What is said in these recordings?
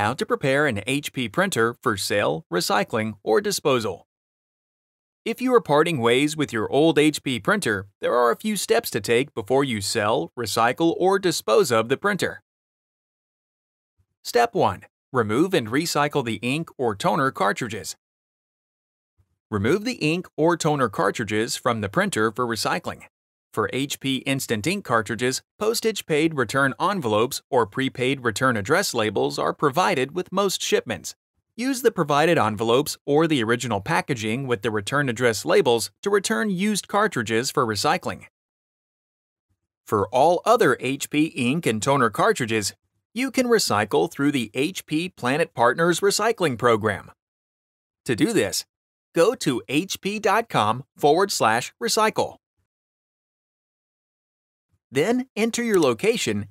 How to prepare an HP printer for sale, recycling, or disposal. If you are parting ways with your old HP printer, there are a few steps to take before you sell, recycle, or dispose of the printer. Step 1. Remove and recycle the ink or toner cartridges. Remove the ink or toner cartridges from the printer for recycling. For HP Instant Ink cartridges, postage-paid return envelopes or prepaid return address labels are provided with most shipments. Use the provided envelopes or the original packaging with the return address labels to return used cartridges for recycling. For all other HP ink and toner cartridges, you can recycle through the HP Planet Partners Recycling Program. To do this, go to hp.com forward slash recycle. Then enter your location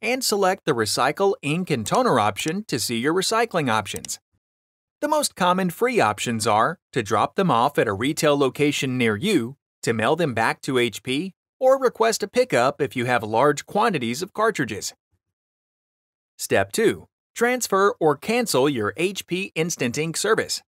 and select the Recycle Ink and Toner option to see your recycling options. The most common free options are to drop them off at a retail location near you, to mail them back to HP, or request a pickup if you have large quantities of cartridges. Step 2. Transfer or cancel your HP Instant Ink service.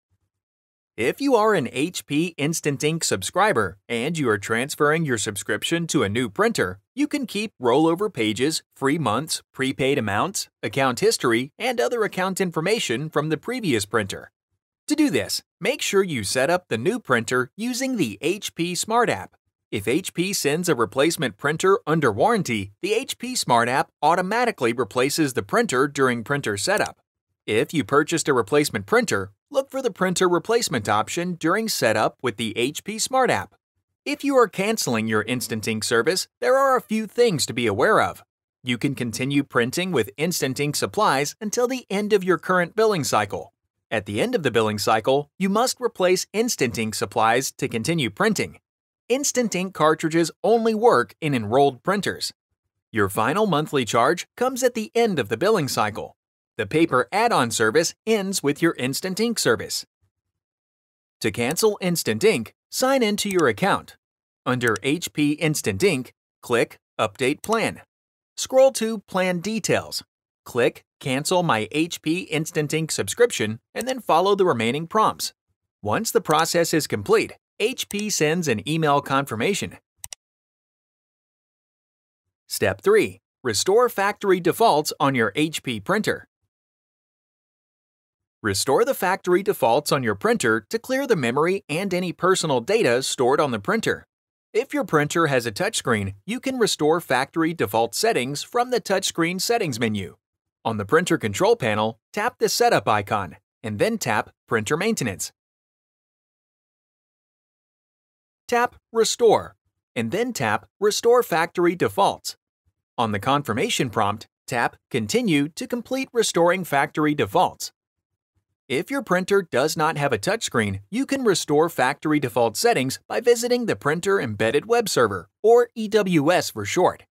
If you are an HP Instant Ink subscriber and you are transferring your subscription to a new printer, you can keep rollover pages, free months, prepaid amounts, account history, and other account information from the previous printer. To do this, make sure you set up the new printer using the HP Smart app. If HP sends a replacement printer under warranty, the HP Smart app automatically replaces the printer during printer setup. If you purchased a replacement printer, look for the printer replacement option during setup with the HP Smart app. If you are canceling your Instant Ink service, there are a few things to be aware of. You can continue printing with Instant Ink supplies until the end of your current billing cycle. At the end of the billing cycle, you must replace Instant Ink supplies to continue printing. Instant Ink cartridges only work in enrolled printers. Your final monthly charge comes at the end of the billing cycle. The paper add-on service ends with your Instant Ink service. To cancel Instant Ink, sign in to your account. Under HP Instant Ink, click Update Plan. Scroll to Plan Details. Click Cancel my HP Instant Ink subscription and then follow the remaining prompts. Once the process is complete, HP sends an email confirmation. Step 3. Restore factory defaults on your HP printer. Restore the factory defaults on your printer to clear the memory and any personal data stored on the printer. If your printer has a touchscreen, you can restore factory default settings from the touchscreen settings menu. On the printer control panel, tap the setup icon and then tap Printer Maintenance. Tap Restore and then tap Restore Factory Defaults. On the confirmation prompt, tap Continue to complete restoring factory defaults. If your printer does not have a touchscreen, you can restore factory default settings by visiting the Printer Embedded Web Server, or EWS for short.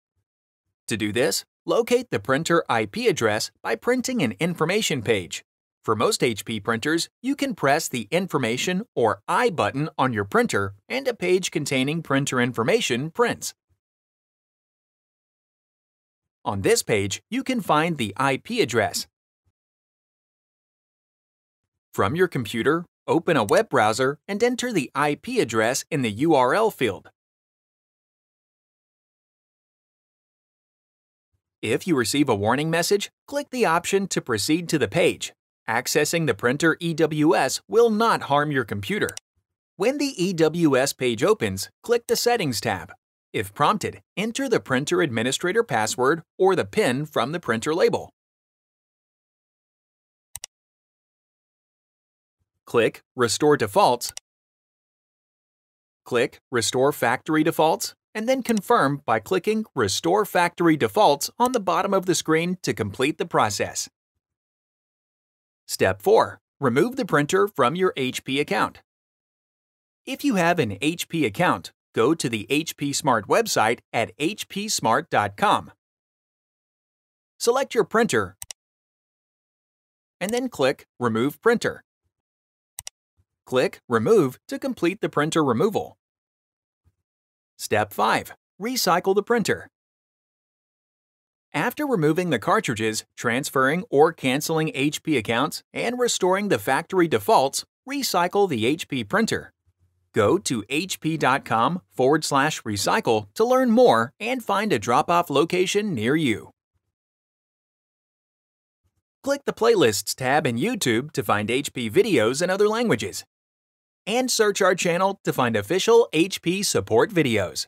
To do this, locate the printer IP address by printing an information page. For most HP printers, you can press the Information or I button on your printer and a page containing printer information prints. On this page, you can find the IP address, from your computer, open a web browser and enter the IP address in the URL field. If you receive a warning message, click the option to proceed to the page. Accessing the printer EWS will not harm your computer. When the EWS page opens, click the Settings tab. If prompted, enter the printer administrator password or the PIN from the printer label. Click Restore Defaults. Click Restore Factory Defaults, and then confirm by clicking Restore Factory Defaults on the bottom of the screen to complete the process. Step 4. Remove the printer from your HP account. If you have an HP account, go to the HP Smart website at hpsmart.com. Select your printer and then click Remove Printer. Click Remove to complete the printer removal. Step 5. Recycle the printer. After removing the cartridges, transferring or canceling HP accounts, and restoring the factory defaults, recycle the HP printer. Go to hp.com forward slash recycle to learn more and find a drop off location near you. Click the Playlists tab in YouTube to find HP videos in other languages. And search our channel to find official HP support videos.